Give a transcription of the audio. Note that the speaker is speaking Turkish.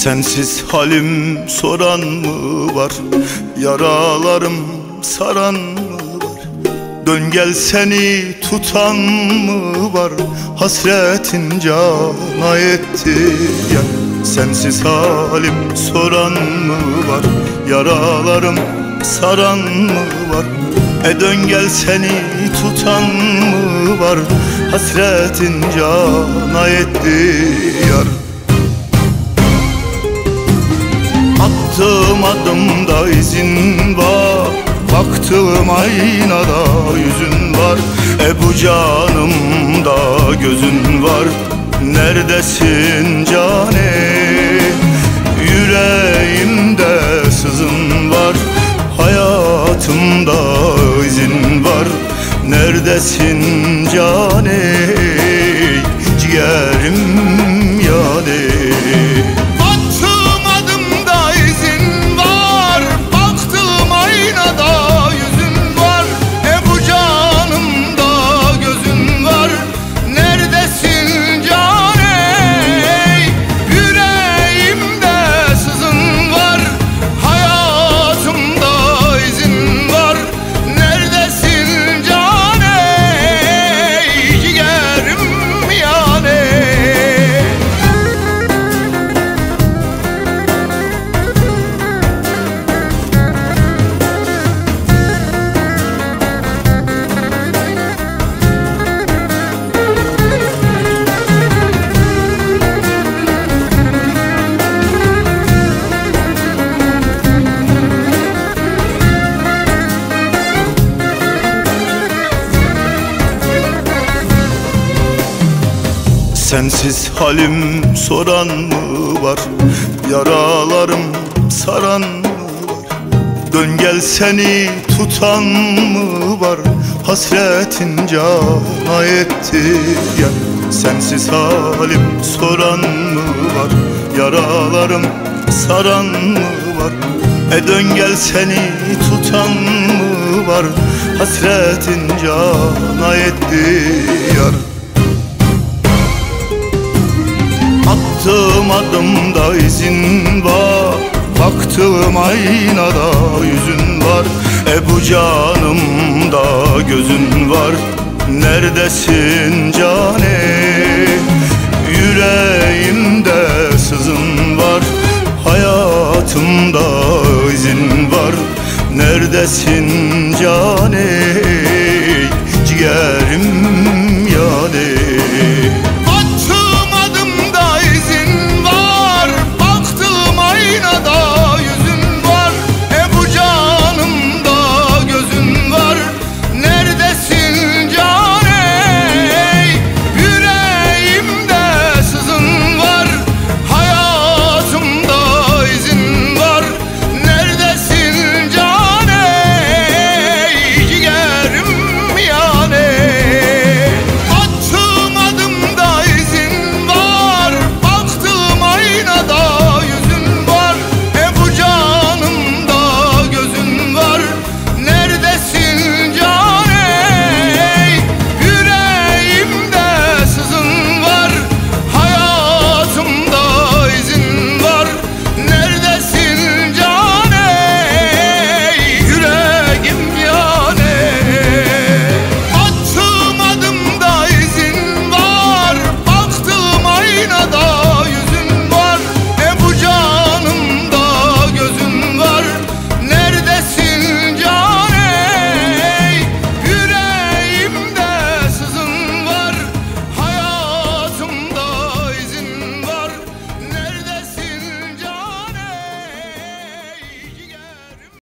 Sensiz halim soran mı var? Yaralarım saran mı var? Dön gel seni tutan mı var? Hasretin cana etti ya. Sensiz halim soran mı var? Yaralarım saran mı var? E dön gel seni tutan mı var? Hasretin cana etti yar Attığım adımda izin var. Baktığım aynada yüzün var. E bu canımda gözün var. Neredesin cane? Yüreğimde sızın var. Hayatımda izin var. Neredesin cane Sensiz halim soran mı var? Yaralarım saran mı var? Dön gel seni tutan mı var? Hasretin cana etti. Ya Sensiz halim soran mı var? Yaralarım saran mı var? E dön gel seni tutan mı var? Hasretin cana etti yar Attığım adımda izin var. Baktığım aynada yüzün var. E bu canımda gözün var. Neredesin cane? Yüreğimde sızın var. Hayatımda izin var. Neredesin